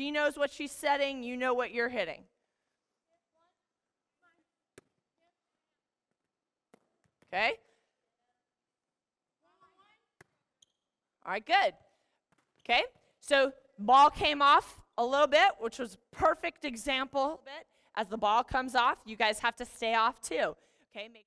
She knows what she's setting, you know what you're hitting. Okay? All right, good. Okay? So ball came off a little bit, which was perfect example. As the ball comes off, you guys have to stay off too. Okay? Make